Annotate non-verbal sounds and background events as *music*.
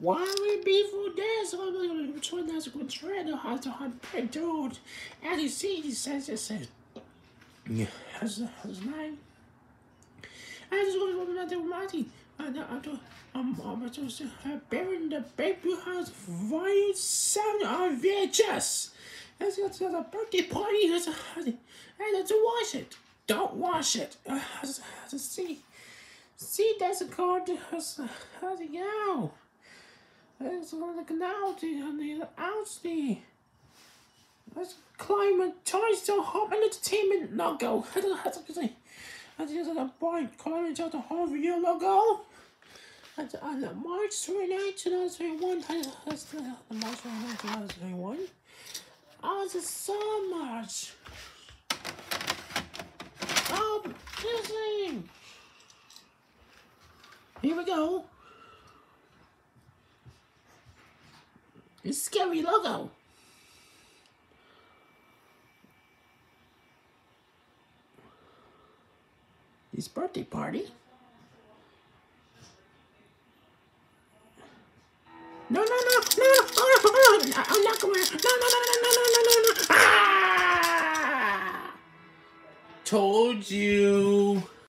Why we people dance this? the between that's going to try to hard to hunt break dude? And you see, he says, he says, yeah, has has nine. I just want to go back to Marty. And I don't I'm I'm just burying the baby house volume seven on VHS. That's just a birthday party. I had to watch it. Don't watch it. Uh, see, see, that's a card. called. How's it go? There's another canality on the outie. Let's climb a choice to hop and entertainment logo. *laughs* And here's a boy climbing to the whole video logo. And on March 29, 2021, that's the March 29, 2021. Oh, it's so much. Oh, this. Here we go. It's scary logo. His birthday party. No, no, no, no, no, no, no, no, I'm not going. No, no, no, no, no, no, no, no, no. Ah! Told you.